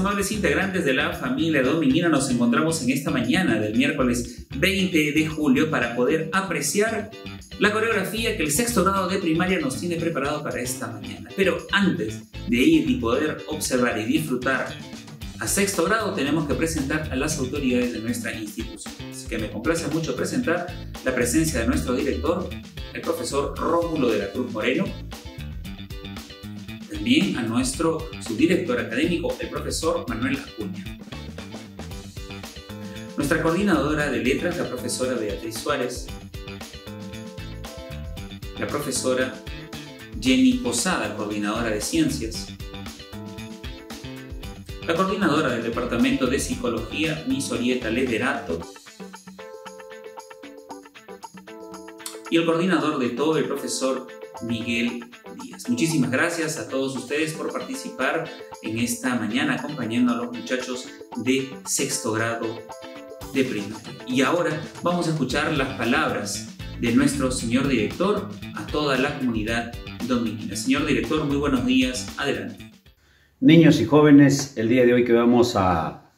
amables integrantes de la familia dominguina. Nos encontramos en esta mañana del miércoles 20 de julio para poder apreciar la coreografía que el sexto grado de primaria nos tiene preparado para esta mañana. Pero antes de ir y poder observar y disfrutar a sexto grado, tenemos que presentar a las autoridades de nuestra institución. Así que me complace mucho presentar la presencia de nuestro director, el profesor Rómulo de la Cruz Moreno, también a nuestro subdirector académico, el profesor Manuel Acuña. Nuestra coordinadora de letras, la profesora Beatriz Suárez. La profesora Jenny Posada, coordinadora de ciencias. La coordinadora del Departamento de Psicología, Miss Orieta Lederato. Y el coordinador de todo, el profesor Miguel Muchísimas gracias a todos ustedes por participar en esta mañana acompañando a los muchachos de sexto grado de primaria. Y ahora vamos a escuchar las palabras de nuestro señor director a toda la comunidad dominicana. Señor director, muy buenos días, adelante. Niños y jóvenes, el día de hoy que vamos a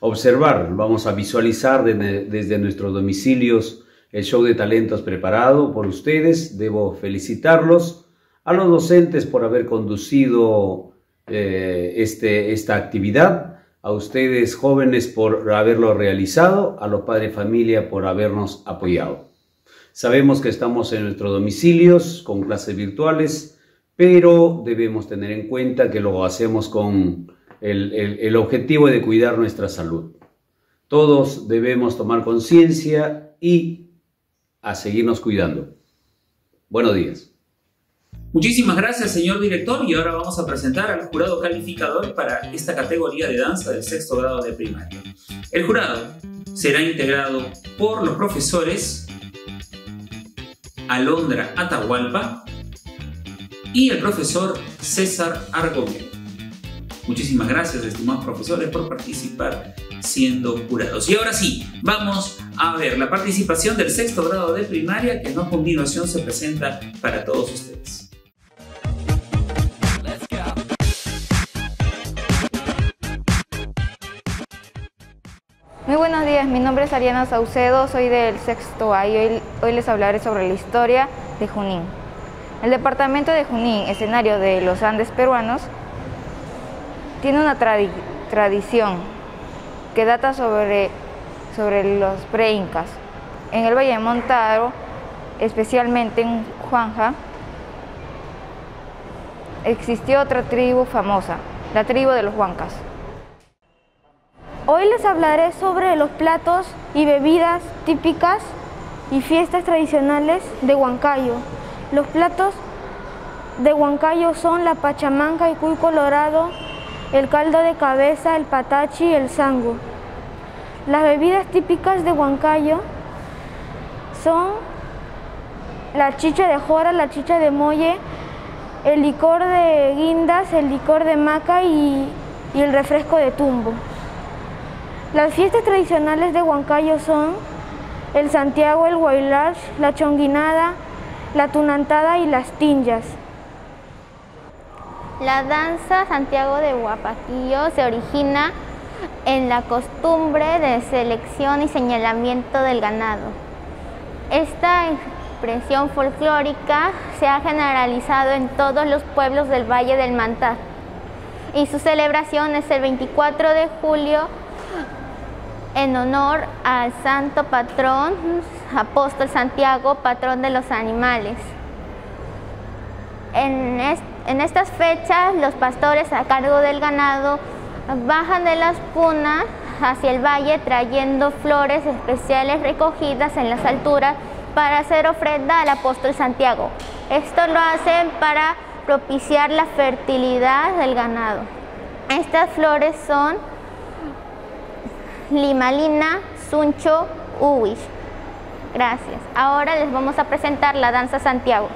observar, vamos a visualizar desde, desde nuestros domicilios el show de talentos preparado por ustedes. Debo felicitarlos a los docentes por haber conducido eh, este, esta actividad, a ustedes jóvenes por haberlo realizado, a los padres familia por habernos apoyado. Sabemos que estamos en nuestros domicilios con clases virtuales, pero debemos tener en cuenta que lo hacemos con el, el objetivo de cuidar nuestra salud. Todos debemos tomar conciencia y a seguirnos cuidando. Buenos días. Muchísimas gracias, señor director, y ahora vamos a presentar al jurado calificador para esta categoría de danza del sexto grado de primaria. El jurado será integrado por los profesores Alondra Atahualpa y el profesor César Argomero. Muchísimas gracias, estimados profesores, por participar siendo jurados. Y ahora sí, vamos a ver la participación del sexto grado de primaria que a continuación se presenta para todos ustedes. Muy buenos días, mi nombre es Ariana Saucedo, soy del sexto A y hoy, les hablaré sobre la historia de Junín. El departamento de Junín, escenario de los Andes peruanos, tiene una tradición que data sobre, sobre los pre-incas. En el Valle de Montaro, especialmente en Juanja, existió otra tribu famosa, la tribu de los Huancas. Hoy les hablaré sobre los platos y bebidas típicas y fiestas tradicionales de Huancayo. Los platos de Huancayo son la pachamanca y cuy colorado, el caldo de cabeza, el patachi y el sangu. Las bebidas típicas de Huancayo son la chicha de jora, la chicha de molle, el licor de guindas, el licor de maca y, el refresco de tumbo. Las fiestas tradicionales de Huancayo son el Santiago, el Guaylach, la Chonguinada, la Tunantada y las Tinjas. La danza Santiago de Huapaquillo se origina en la costumbre de selección y señalamiento del ganado. Esta expresión folclórica se ha generalizado en todos los pueblos del Valle del Mantá y su celebración es el 24 de julio en honor al santo patrón, apóstol Santiago, patrón de los animales. En, estas fechas los pastores a cargo del ganado bajan de las punas hacia el valle trayendo flores especiales recogidas en las alturas para hacer ofrenda al apóstol Santiago. Esto lo hacen para propiciar la fertilidad del ganado. Estas flores son Limalina Suncho Uwish. Gracias. Ahora les vamos a presentar la danza Santiago.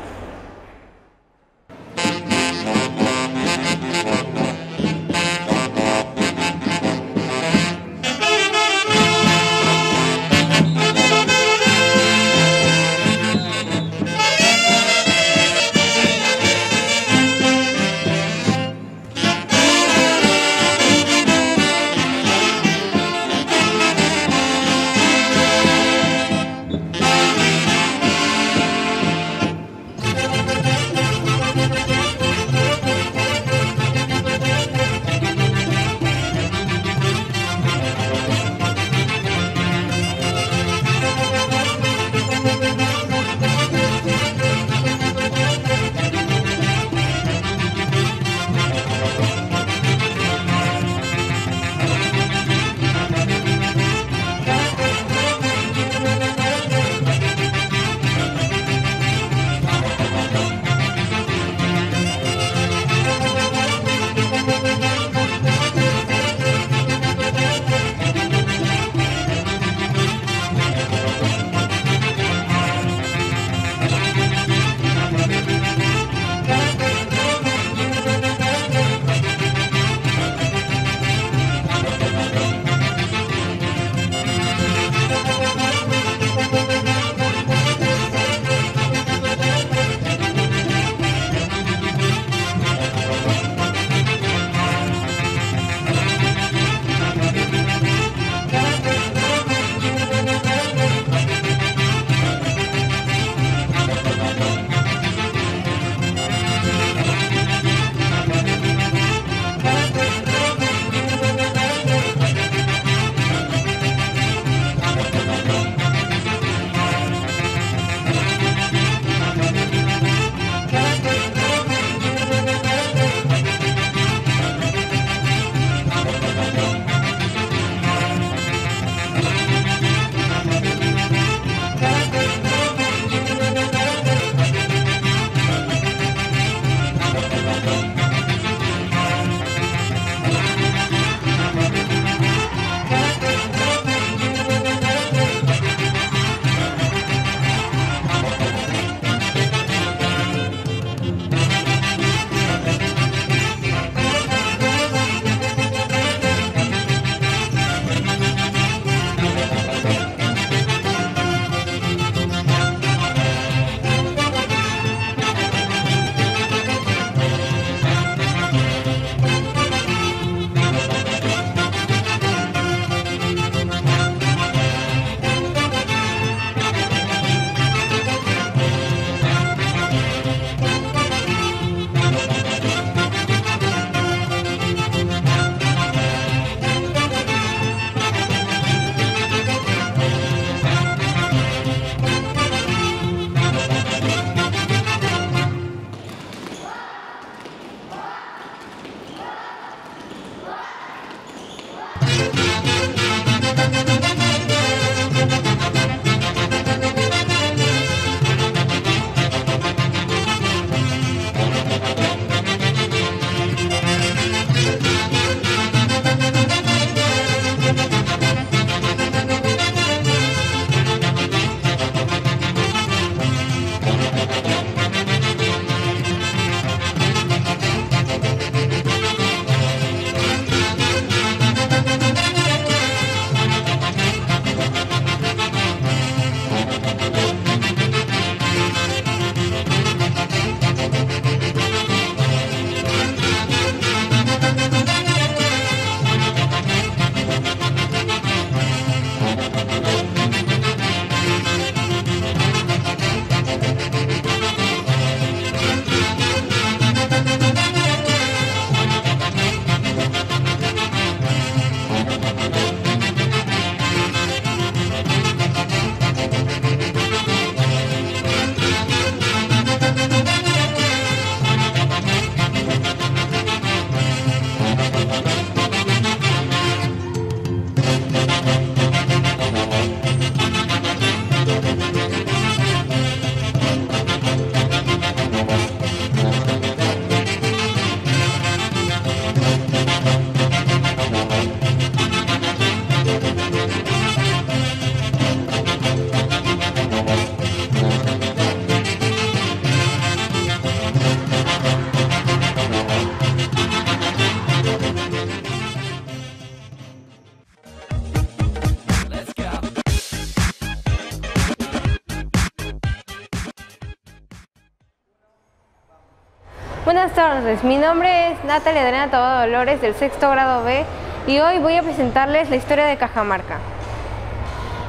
Buenas tardes. Mi nombre es Natalia Adriana Tabado Dolores del sexto grado B y hoy voy a presentarles la historia de Cajamarca.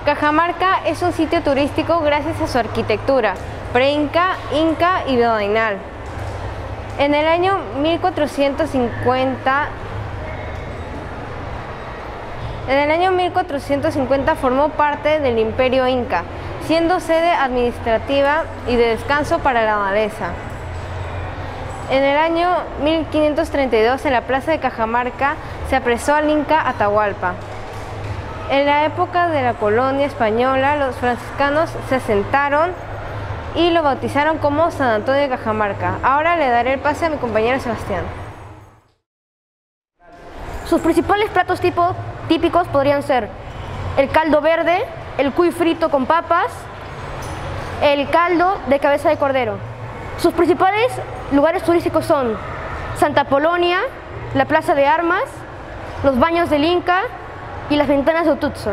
Cajamarca es un sitio turístico gracias a su arquitectura, pre-inca, inca y virreinal. En el año 1450 en el año 1450 formó parte del Imperio Inca, siendo sede administrativa y de descanso para la realeza. En el año 1532 en la plaza de Cajamarca se apresó al Inca Atahualpa. En la época de la colonia española los franciscanos se asentaron y lo bautizaron como San Antonio de Cajamarca. Ahora le daré el pase a mi compañero Sebastián. Sus principales platos típicos podrían ser el caldo verde, el cuy frito con papas, el caldo de cabeza de cordero. Sus principales lugares turísticos son Santa Polonia, la Plaza de Armas, los baños del Inca y las ventanas de Otutso.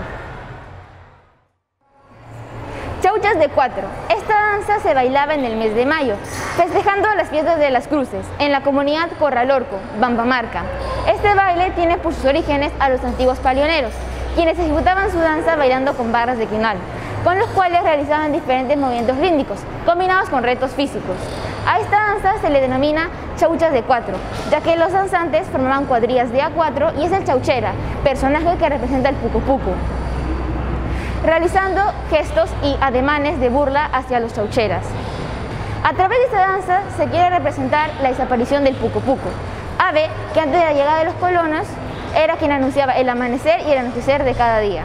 Chauchas de cuatro. Esta danza se bailaba en el mes de mayo, festejando las fiestas de las cruces, en la comunidad Corralorco, Bambamarca. Este baile tiene por sus orígenes a los antiguos palioneros, quienes ejecutaban su danza bailando con barras de quinal, con los cuales realizaban diferentes movimientos rítmicos, combinados con retos físicos. A esta danza se le denomina chauchas de cuatro, ya que los danzantes formaban cuadrillas de A4 y es el chauchera, personaje que representa el puco puco realizando gestos y ademanes de burla hacia los chaucheras. A través de esta danza se quiere representar la desaparición del puco puco, ave que antes de la llegada de los colonos era quien anunciaba el amanecer y el anochecer de cada día.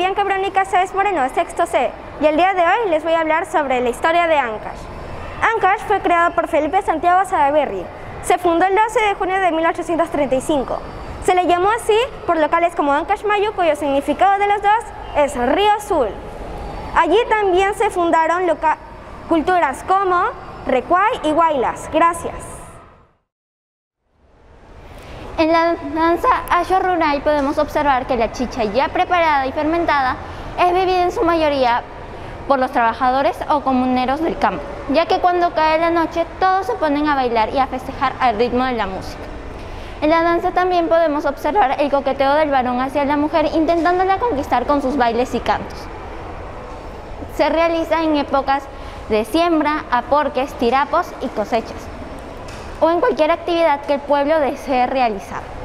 Bianca Verónica Sáez Moreno, sexto C, y el día de hoy les voy a hablar sobre la historia de Ancash. Ancash fue creado por Felipe Santiago Salaverry. Se fundó el 12 de junio de 1835. Se le llamó así por locales como Ancash Mayo, cuyo significado de los dos es Río Azul. Allí también se fundaron culturas como Recuay y Guaylas. Gracias. En la danza ayo podemos observar que la chicha ya preparada y fermentada es bebida en su mayoría por los trabajadores o comuneros del campo, ya que cuando cae la noche todos se ponen a bailar y a festejar al ritmo de la música. En la danza también podemos observar el coqueteo del varón hacia la mujer intentándola conquistar con sus bailes y cantos. Se realiza en épocas de siembra, aporques, tirapos y cosechas, o en cualquier actividad que el pueblo desee realizar.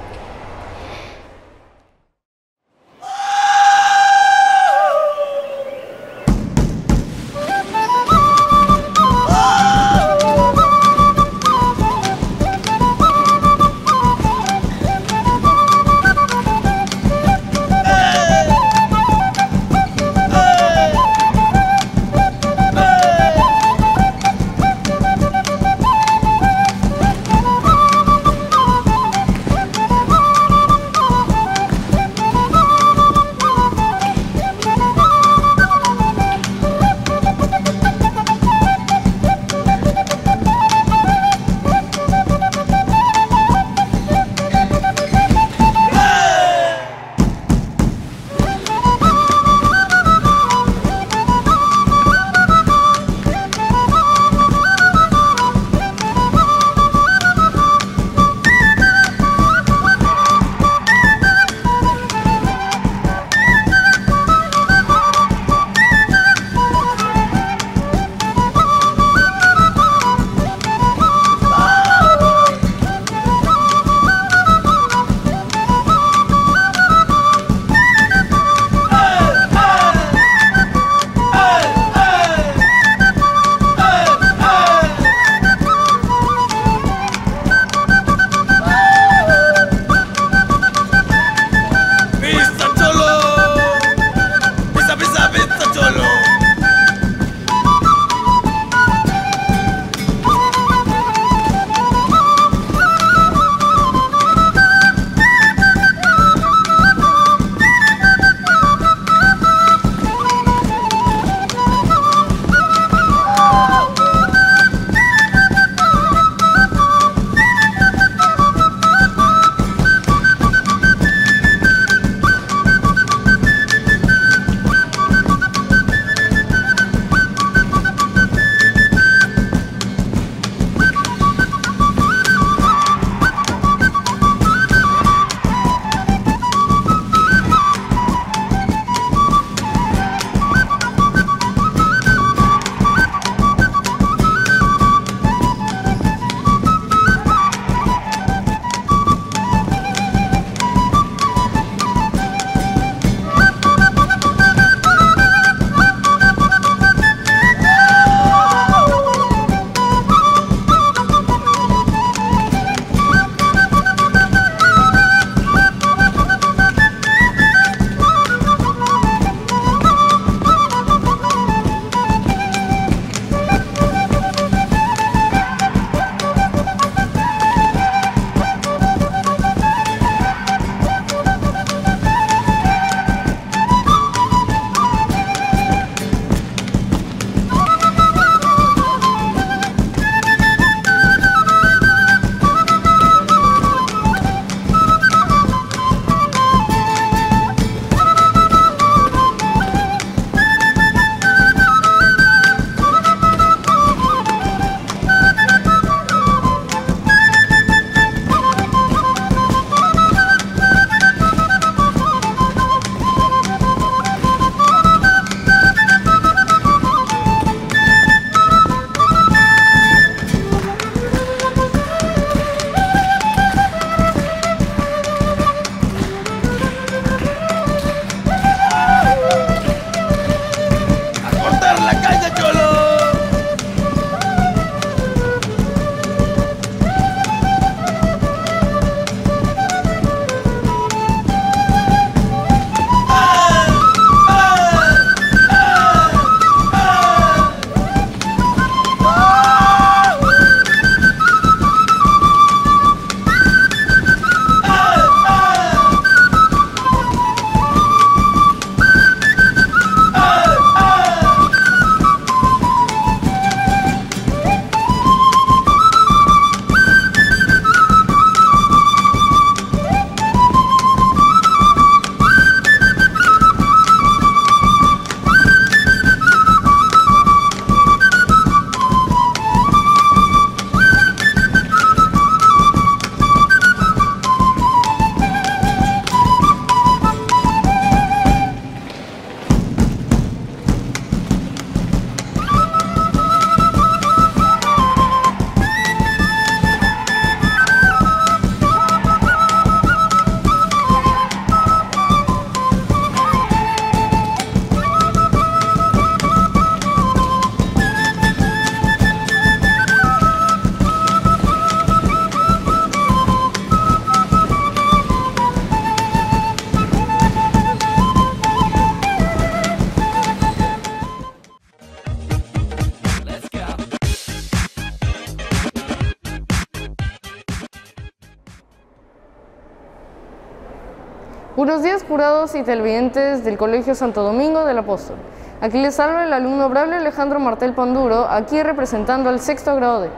Buenos días, jurados y televidentes del Colegio Santo Domingo del Apóstol. Aquí les habla el alumno Braulio Alejandro Martel Panduro, aquí representando al sexto grado D.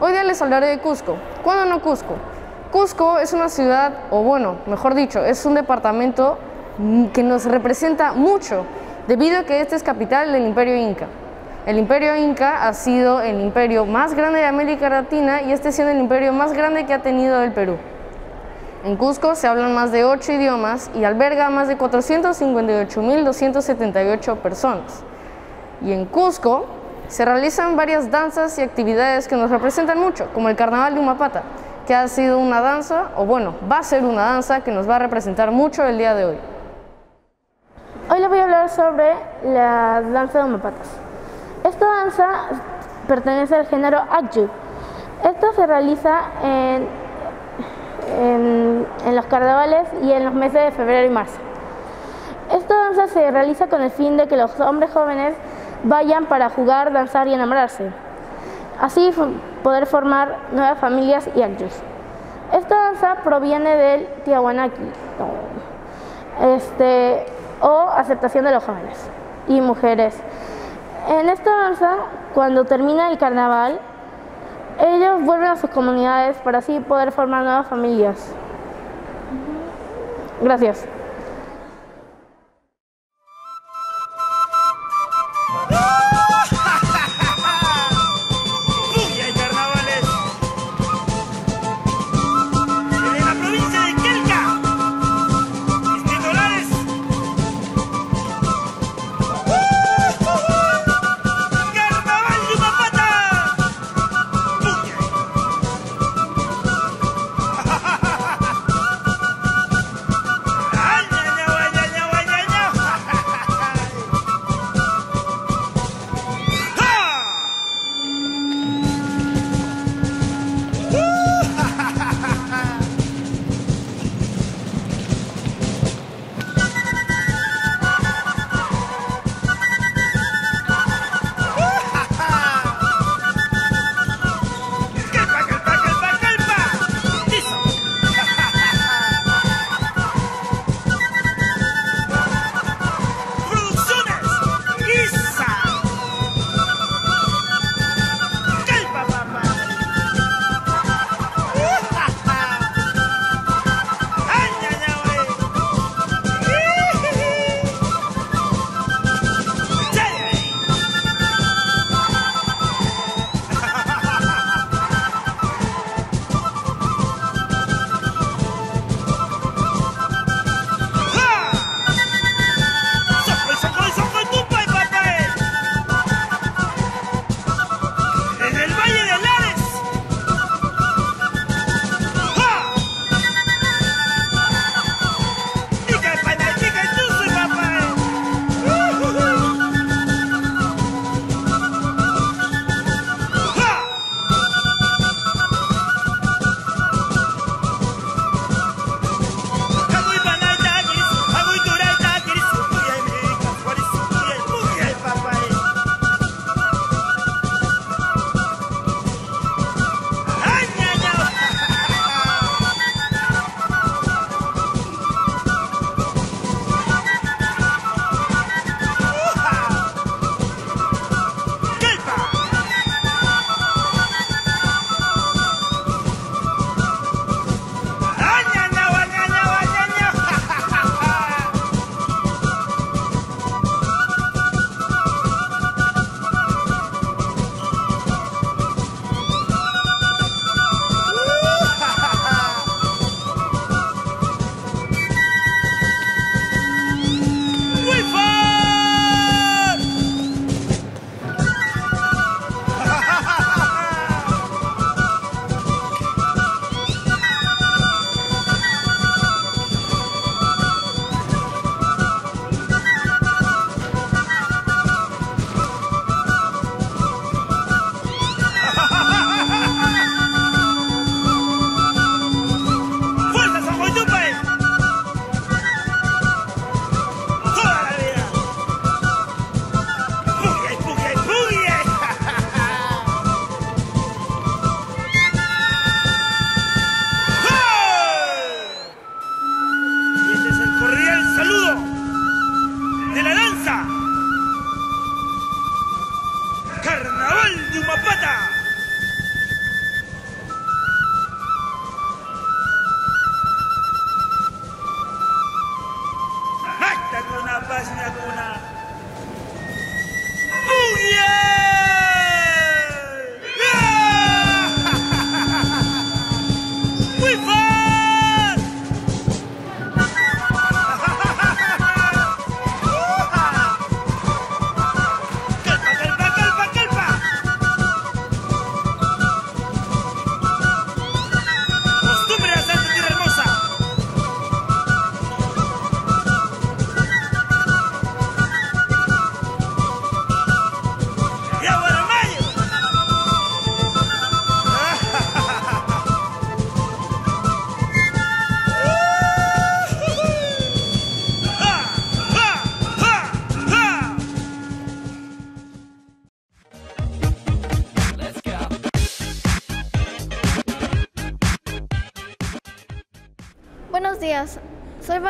Hoy día les hablaré de Cusco. ¿Cuándo no Cusco? Cusco es una ciudad, o bueno, mejor dicho, es un departamento que nos representa mucho, debido a que este es capital del Imperio Inca. El Imperio Inca ha sido el imperio más grande de América Latina y este sido el imperio más grande que ha tenido el Perú. En Cusco se hablan más de 8 idiomas y alberga a más de 458.278 personas. Y en Cusco se realizan varias danzas y actividades que nos representan mucho, como el Carnaval de Humapata, que ha sido una danza, o bueno, va a ser una danza que nos va a representar mucho el día de hoy. Hoy les voy a hablar sobre la danza de Humapatas. Esta danza pertenece al género Akju. Esto se realiza en en, los carnavales y en los meses de febrero y marzo. Esta danza se realiza con el fin de que los hombres jóvenes vayan para jugar, danzar y enamorarse. Así poder formar nuevas familias y actos. Esta danza proviene del Tiahuanaki, este, o aceptación de los jóvenes y mujeres. En esta danza, cuando termina el carnaval, ellos vuelven a sus comunidades para así poder formar nuevas familias. Gracias.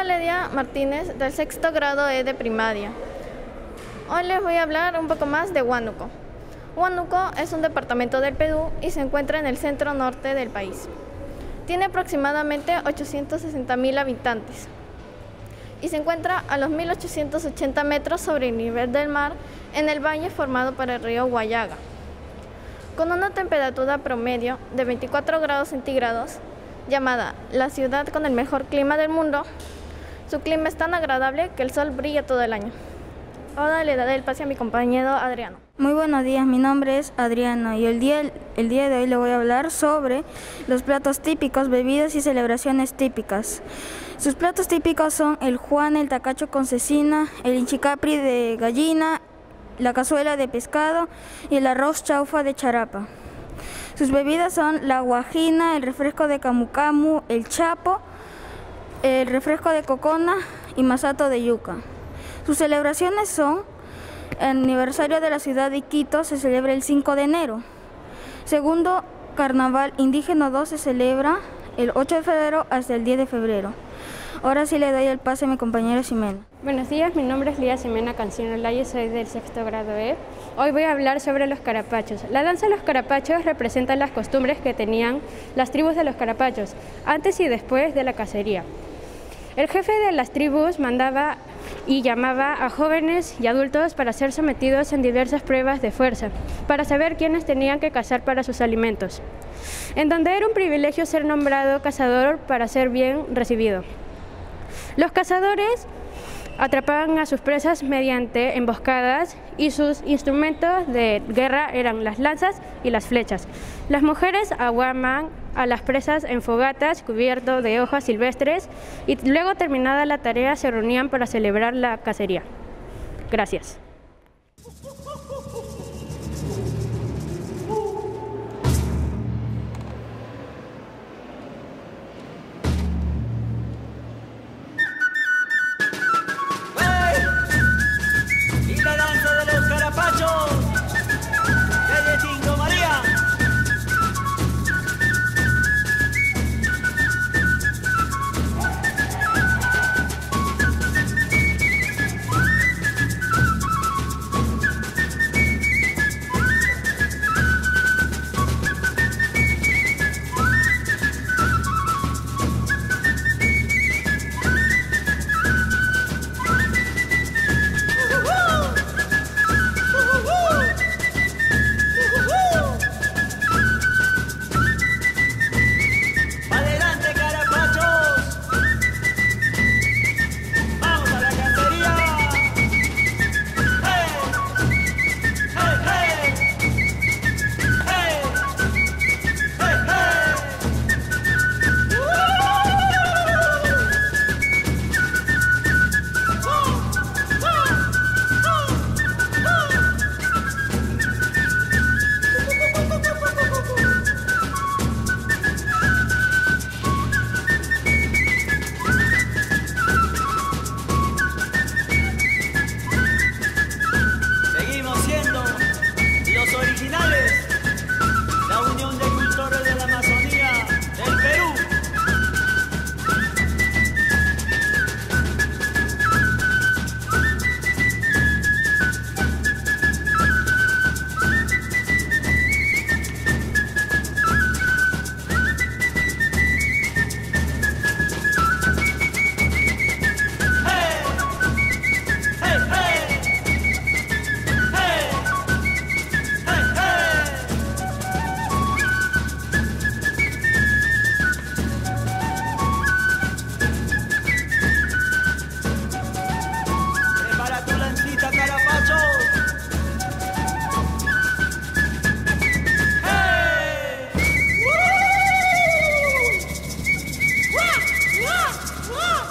Valeria Martínez del sexto grado E de primaria. Hoy les voy a hablar un poco más de Huánuco. Huánuco es un departamento del Perú y se encuentra en el centro norte del país. Tiene aproximadamente 860 mil habitantes y se encuentra a los 1880 metros sobre el nivel del mar en el valle formado por el río Guayaga. Con una temperatura promedio de 24 grados centígrados, llamada la ciudad con el mejor clima del mundo, su clima es tan agradable que el sol brilla todo el año. Ahora le daré el pase a mi compañero Adriano. Muy buenos días, mi nombre es Adriano y el día, el día de hoy le voy a hablar sobre los platos típicos, bebidas y celebraciones típicas. Sus platos típicos son el juan, el tacacho con cecina, el inchicapri de gallina, la cazuela de pescado y el arroz chaufa de charapa. Sus bebidas son la guajina, el refresco de camu camu, el chapo, el refresco de cocona y masato de yuca. Sus celebraciones son el aniversario de la ciudad de Quito se celebra el 5 de enero. Segundo carnaval indígena 2 se celebra el 8 de febrero hasta el 10 de febrero. Ahora sí le doy el pase a mi compañero Ximena. Buenos días, mi nombre es Lía Ximena Cancino Laye, soy del sexto grado E. Hoy voy a hablar sobre los carapachos. La danza de los carapachos representa las costumbres que tenían las tribus de los carapachos antes y después de la cacería. El jefe de las tribus mandaba y llamaba a jóvenes y adultos para ser sometidos en diversas pruebas de fuerza, para saber quiénes tenían que cazar para sus alimentos, en donde era un privilegio ser nombrado cazador para ser bien recibido. Los cazadores atrapaban a sus presas mediante emboscadas y sus instrumentos de guerra eran las lanzas y las flechas. Las mujeres aguaman a las presas en fogatas cubierto de hojas silvestres y luego terminada la tarea se reunían para celebrar la cacería. Gracias. Whoa!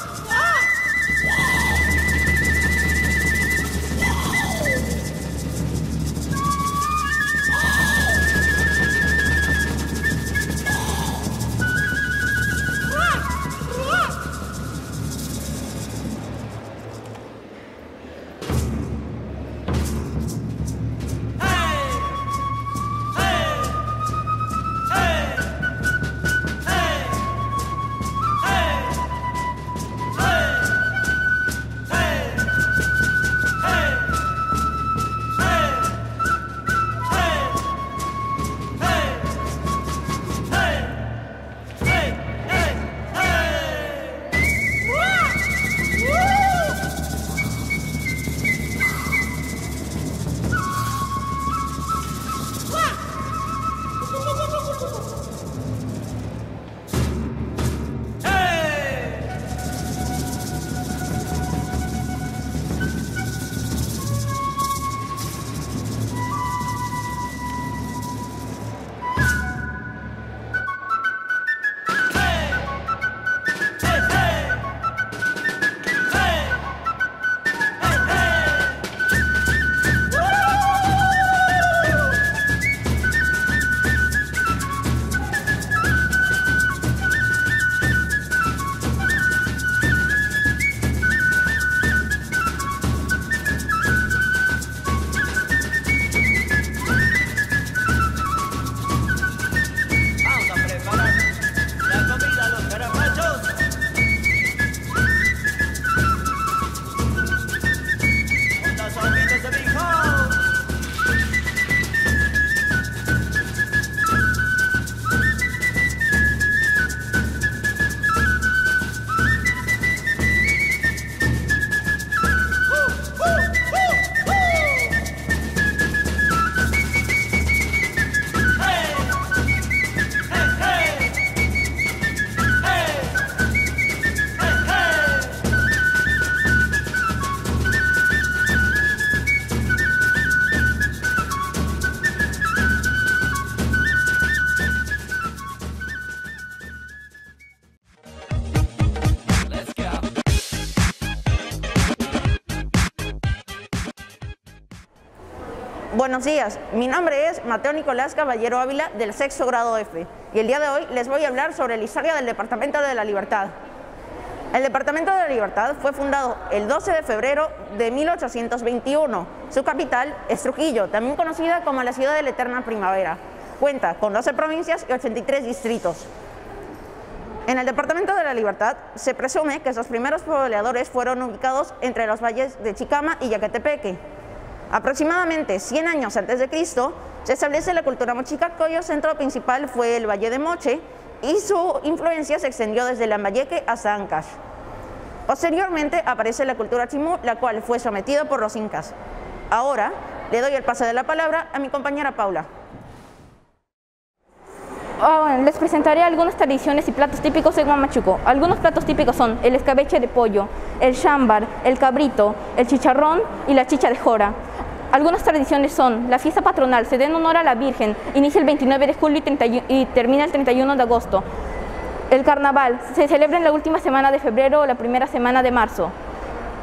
Buenos días, mi nombre es Mateo Nicolás Caballero Ávila del sexto grado F y el día de hoy les voy a hablar sobre la historia del Departamento de la Libertad. El Departamento de la Libertad fue fundado el 12 de febrero de 1821. Su capital es Trujillo, también conocida como la ciudad de la eterna primavera. Cuenta con 12 provincias y 83 distritos. En el Departamento de la Libertad se presume que sus primeros pobladores fueron ubicados entre los valles de Chicama y Yaquetepeque. Aproximadamente 100 años antes de Cristo se establece la cultura mochica cuyo centro principal fue el Valle de Moche y su influencia se extendió desde Lambayeque hasta Ancash. Posteriormente aparece la cultura chimú, la cual fue sometida por los incas. Ahora le doy el pase de la palabra a mi compañera Paula. Ah, les presentaré algunas tradiciones y platos típicos de Guamachuco. Algunos platos típicos son el escabeche de pollo, el chambar, el cabrito, el chicharrón y la chicha de jora. Algunas tradiciones son, la fiesta patronal se da en honor a la Virgen, inicia el 29 de julio y, termina el 31 de agosto. El carnaval se celebra en la última semana de febrero o la primera semana de marzo.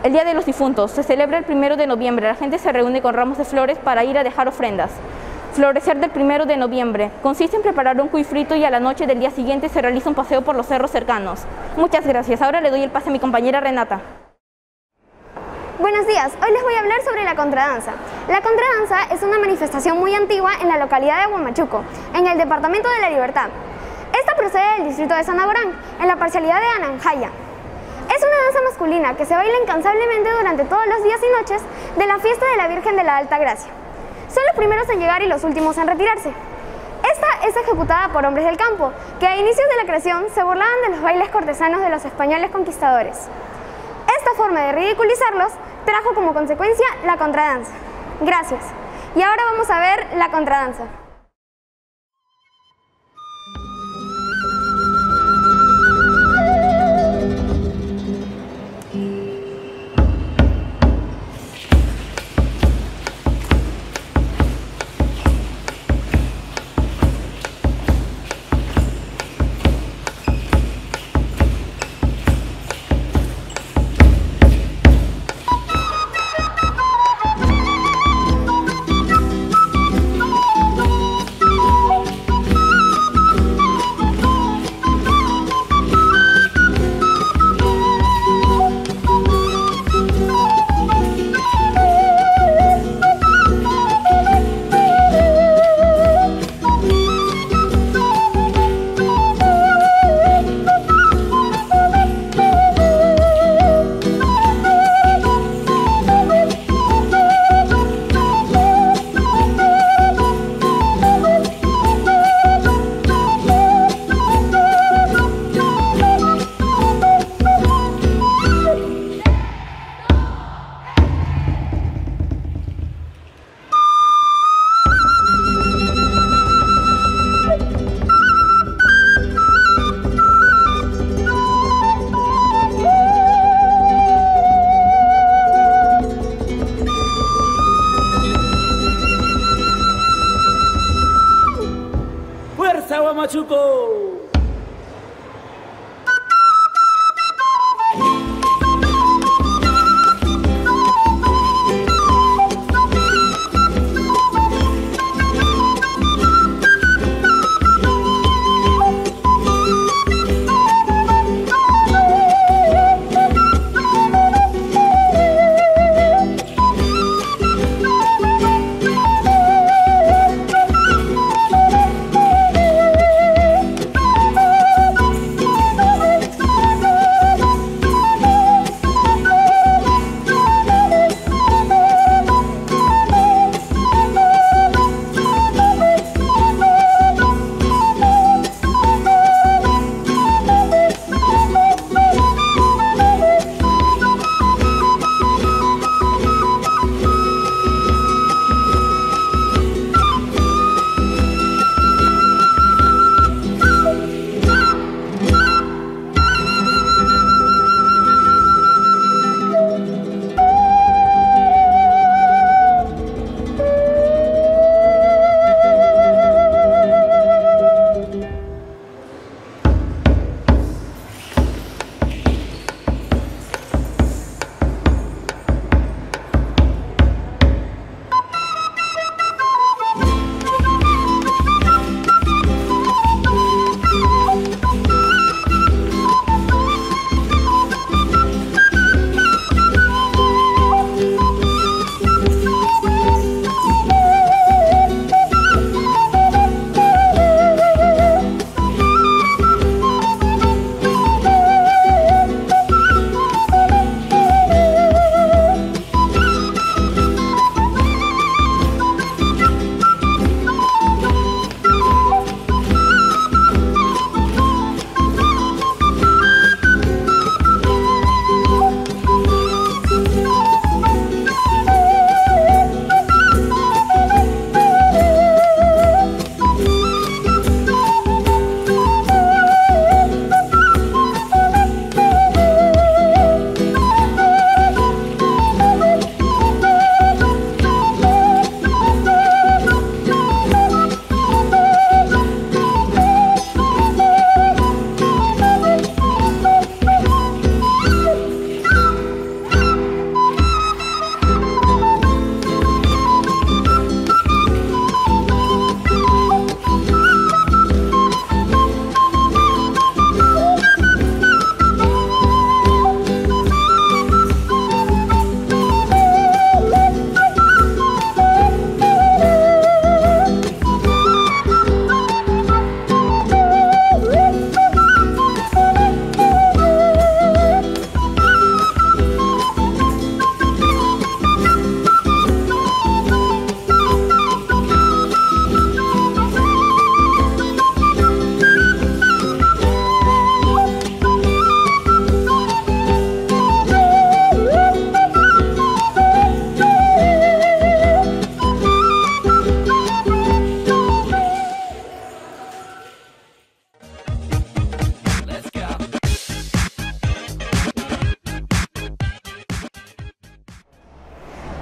El Día de los Difuntos se celebra el 1 de noviembre. La gente se reúne con ramos de flores para ir a dejar ofrendas. Florecer del 1 de noviembre. Consiste en preparar un cuy frito y a la noche del día siguiente se realiza un paseo por los cerros cercanos. Muchas gracias. Ahora le doy el pase a mi compañera Renata. Buenos días, hoy les voy a hablar sobre la contradanza. La contradanza es una manifestación muy antigua en la localidad de Huamachuco, en el departamento de La Libertad. Esta procede del distrito de San Abraham, en la parcialidad de Ananjaya. Es una danza masculina que se baila incansablemente durante todos los días y noches de la fiesta de la Virgen de la Alta Gracia. Son los primeros en llegar y los últimos en retirarse. Esta es ejecutada por hombres del campo, que a inicios de la creación se burlaban de los bailes cortesanos de los españoles conquistadores. Esta forma de ridiculizarlos trajo como consecuencia la contradanza. Gracias. Y ahora vamos a ver la contradanza.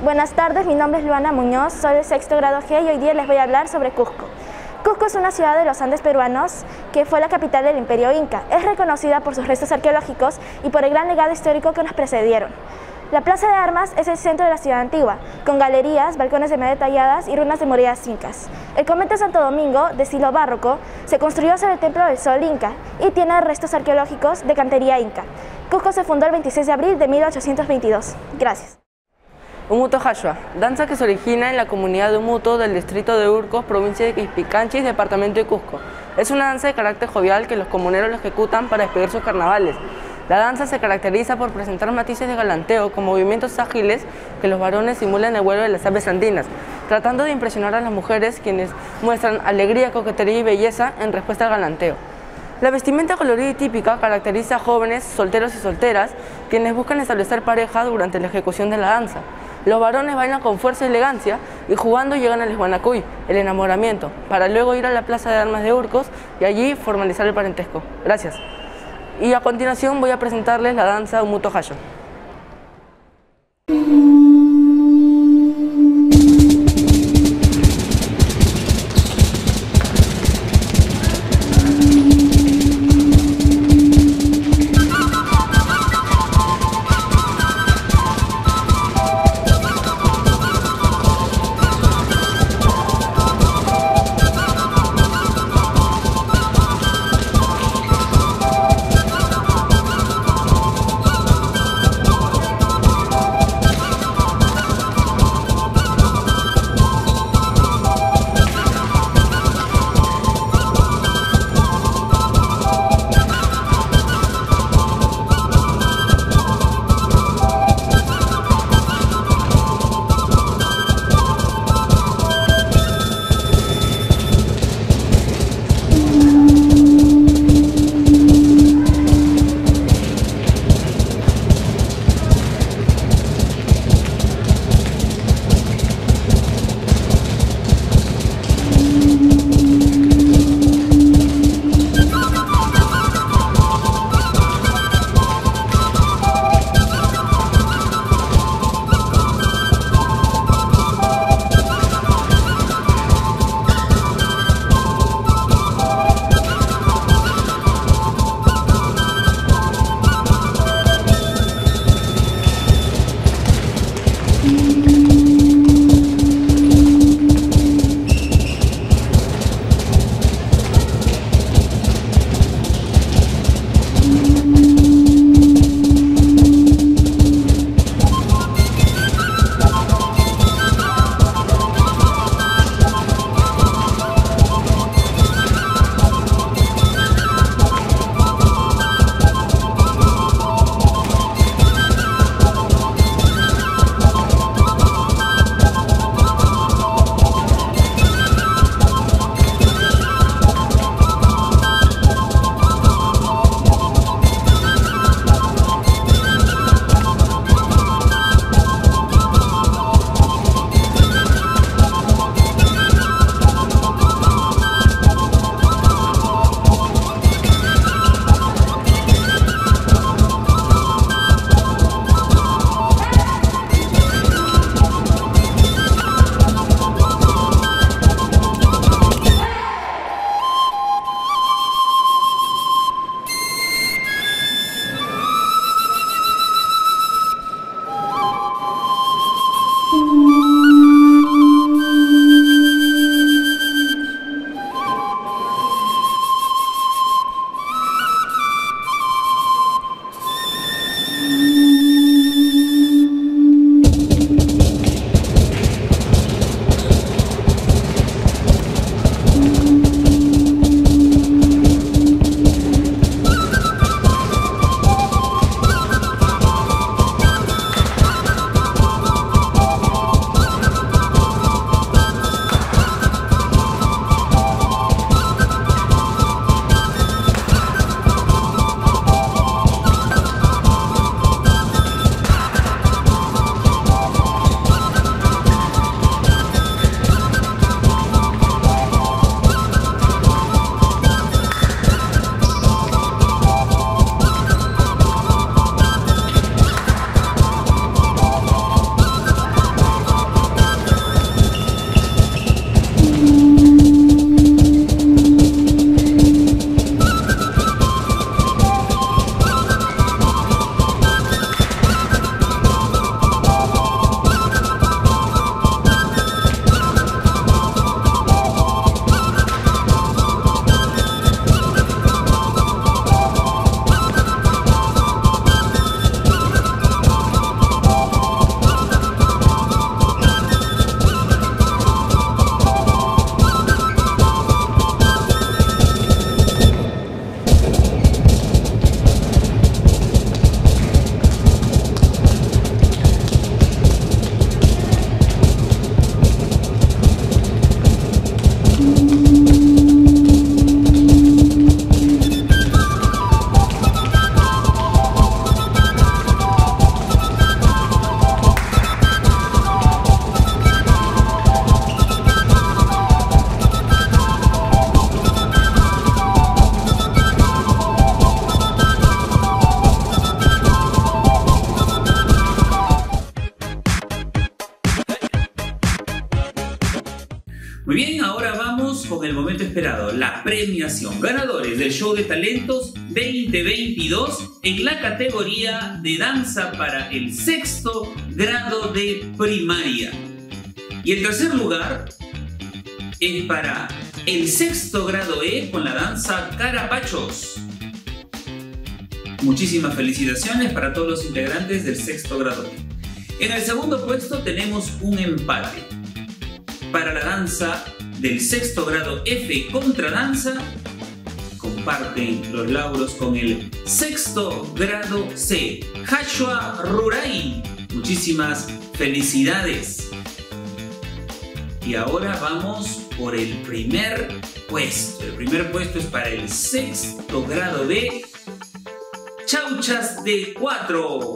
Buenas tardes, mi nombre es Luana Muñoz, soy del sexto grado G y hoy día les voy a hablar sobre Cusco. Cusco es una ciudad de los Andes peruanos que fue la capital del imperio inca. Es reconocida por sus restos arqueológicos y por el gran legado histórico que nos precedieron. La Plaza de Armas es el centro de la ciudad antigua, con galerías, balcones de media talladas y ruinas de murallas incas. El convento Santo Domingo, de estilo barroco, se construyó sobre el Templo del Sol Inca y tiene restos arqueológicos de cantería inca. Cusco se fundó el 26 de abril de 1822. Gracias. Umuto Hashua, danza que se origina en la comunidad de Umuto del distrito de Urcos, provincia de Quispicanchis, departamento de Cusco. Es una danza de carácter jovial que los comuneros lo ejecutan para despedir sus carnavales. La danza se caracteriza por presentar matices de galanteo con movimientos ágiles que los varones simulan el vuelo de las aves andinas, tratando de impresionar a las mujeres quienes muestran alegría, coquetería y belleza en respuesta al galanteo. La vestimenta colorida y típica caracteriza a jóvenes, solteros y solteras, quienes buscan establecer pareja durante la ejecución de la danza. Los varones bailan con fuerza y elegancia y jugando llegan al Esguanacuy, el enamoramiento, para luego ir a la Plaza de Armas de Urcos y allí formalizar el parentesco. Gracias. Y a continuación voy a presentarles la danza Umuto Hayo. Bien, ahora vamos con el momento esperado, la premiación. Ganadores del show de talentos 2022 en la categoría de danza para el sexto grado de primaria. Y el tercer lugar es para el sexto grado E con la danza Carapachos. Muchísimas felicitaciones para todos los integrantes del sexto grado E. En el segundo puesto tenemos un empate. Para la danza del sexto grado F contra danza, comparten los lauros con el sexto grado C, Hashua Rurai. Muchísimas felicidades. Y ahora vamos por el primer puesto. El primer puesto es para el sexto grado de Chauchas de 4.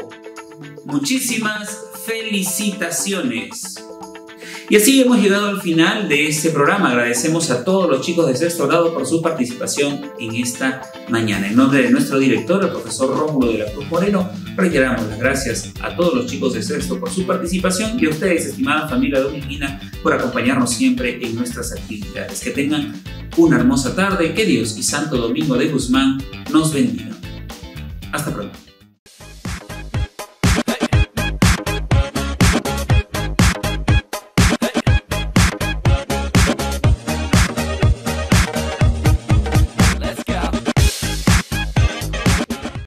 Muchísimas felicitaciones. Y así hemos llegado al final de este programa. Agradecemos a todos los chicos de sexto grado por su participación en esta mañana. En nombre de nuestro director, el profesor Rómulo de la Cruz Moreno, reiteramos las gracias a todos los chicos de sexto por su participación y a ustedes, estimada familia dominicana, por acompañarnos siempre en nuestras actividades. Que tengan una hermosa tarde, que Dios y Santo Domingo de Guzmán nos bendiga. Hasta pronto.